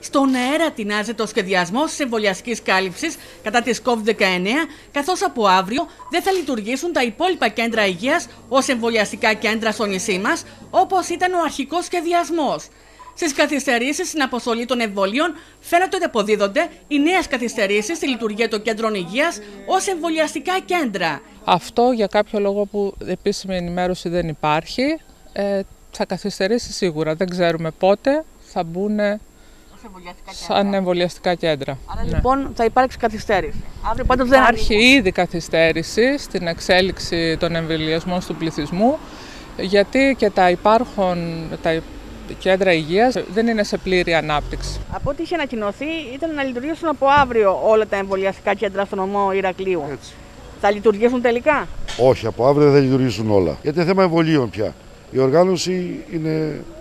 Στον αέρα τεινάζεται ο σχεδιασμό της εμβολιαστικής κάλυψης κατά της COVID-19, καθώς από αύριο δεν θα λειτουργήσουν τα υπόλοιπα κέντρα υγείας ως εμβολιαστικά κέντρα στο νησί μας, όπως ήταν ο αρχικός σχεδιασμός. Στις καθυστερήσεις στην αποστολή των εμβολίων, φαίνεται ότι αποδίδονται οι νέες καθυστερήσεις στη λειτουργία των κέντρων υγείας ως εμβολιαστικά κέντρα. Αυτό για κάποιο λόγο που επίσημη ενημέρωση δεν υπάρχει, ε, θα καθυστερήσει σίγουρα. Δεν ξέρουμε πότε θα μπουν σαν εμβολιαστικά κέντρα. Άρα ναι. λοιπόν θα υπάρξει καθυστέρηση. Αύριο πάντως δεν Υπάρχει ήδη καθυστέρηση στην εξέλιξη των εμβολιασμών του πληθυσμού γιατί και τα υπάρχον, τα κέντρα υγείας δεν είναι σε πλήρη ανάπτυξη. Από ό,τι είχε ανακοινωθεί ήταν να λειτουργήσουν από αύριο όλα τα εμβολιαστικά κέντρα στο νομό Ηρακλείου. Έτσι. Θα λειτουργήσουν τελικά; Όχι, από αύριο δεν θα λειτουργήσουν όλα. Γιατί θέμα εμβολίων πια. Η οργάνωση είναι Οπότε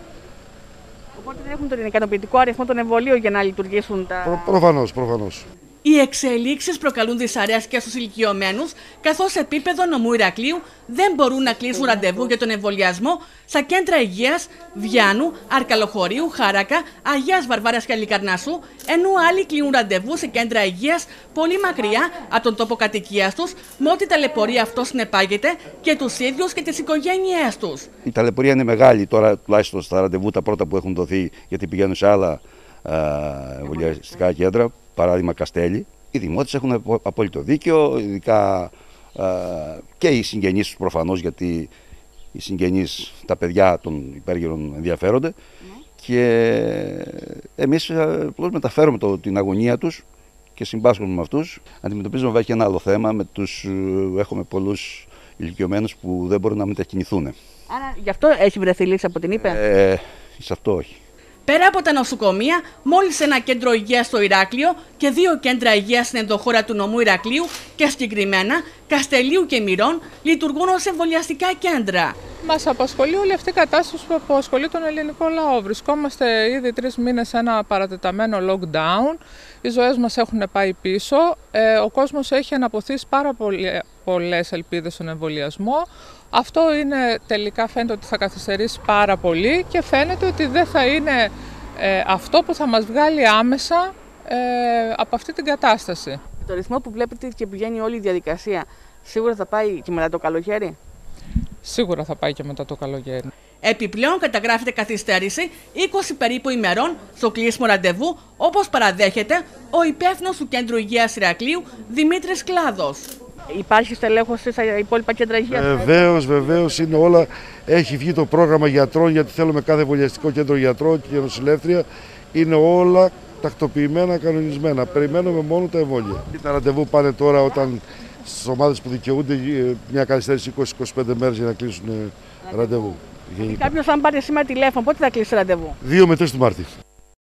δεν έχουν τον ικανοποιητικό αριθμό των εμβολίων για να λειτουργήσουν τα. Προ, Προφανώς, προφανώς. Οι εξελίξεις προκαλούν δυσαρέσκεια στους ηλικιωμένους, καθώς σε επίπεδο νομού Ηρακλείου δεν μπορούν να κλείσουν ραντεβού για τον εμβολιασμό στα κέντρα υγείας Βιάνου, Αρκαλοχωρίου, Χάρακα, Αγίας Βαρβάρας και Αλικαρνασού, ενώ άλλοι κλείνουν ραντεβού σε κέντρα υγείας πολύ μακριά από τον τόπο κατοικίας τους, με ό,τι ταλαιπωρία αυτό συνεπάγεται και τους ίδιους και τις οικογένειές τους. Η ταλαιπωρία είναι μεγάλη τώρα, τουλάχιστον στα ραντεβού τα πρώτα που έχουν δοθεί, γιατί πηγαίνουν σε άλλα εμβολιαστικά κέντρα παράδειγμα Καστέλη, οι δημότες έχουν απόλυτο δίκαιο, ειδικά και οι συγγενείς τους προφανώς, γιατί οι συγγενείς, τα παιδιά των υπέργυρων ενδιαφέρονται ναι. και εμείς απλώς μεταφέρουμε το, την αγωνία τους και συμπάσχουμε με αυτούς. Αντιμετωπίζουμε βέβαια και ένα άλλο θέμα, με τους, έχουμε πολλούς ηλικιωμένους που δεν μπορούν να μετακινηθούν. Άρα γι' αυτό έχει βρεθεί λύση από την ΥΠΕ. Ε, σε αυτό όχι. Πέρα από τα νοσοκομεία, μόλις ένα κέντρο υγείας στο Ηράκλειο και δύο κέντρα υγείας στην ενδοχώρα του νομού Ηρακλείου και συγκεκριμένα Καστελίου και Μυρών λειτουργούν ως εμβολιαστικά κέντρα. Μας απασχολεί όλη αυτή η κατάσταση που απασχολεί τον ελληνικό λαό. Βρισκόμαστε ήδη τρεις μήνες σε ένα παρατεταμένο lockdown. Οι ζωές μας έχουν πάει πίσω. Ε, ο κόσμος έχει αναποθήσει πάρα πολλές ελπίδες στον εμβολιασμό. Αυτό είναι τελικά φαίνεται ότι θα καθυστερήσει πάρα πολύ και φαίνεται ότι δεν θα είναι ε, αυτό που θα μας βγάλει άμεσα ε, από αυτή την κατάσταση. Το ρυθμό που βλέπετε και πηγαίνει όλη η διαδικασία σίγουρα θα πάει και μετά το καλοκαίρι; Σίγουρα θα πάει και μετά το καλοκαίρι. Επιπλέον καταγράφεται καθυστέρηση 20 περίπου ημερών στο κλείσιμο ραντεβού, όπως παραδέχεται ο υπεύθυνος του Κέντρου Υγείας Ηρακλείου Δημήτρης Κλάδος. Υπάρχει στελέχωση στα υπόλοιπα κέντρα υγείας; Βεβαίως, βεβαίως είναι όλα. Έχει βγει το πρόγραμμα γιατρών γιατί θέλουμε κάθε εμβολιαστικό κέντρο γιατρών και νοσηλεύτρια. Είναι όλα τακτοποιημένα, κανονισμένα. Περιμένουμε μόνο τα εμβόλια. Τα ραντεβού πάνε τώρα όταν στις ομάδες που δικαιούνται ε, μια καθυστέρηση 20-25 μέρες για να κλείσουν ραντεβού. Κάποιος, αν πάρει σήμερα τηλέφωνο, πότε θα κλείσει ραντεβού; 2 με 3 του Μάρτη.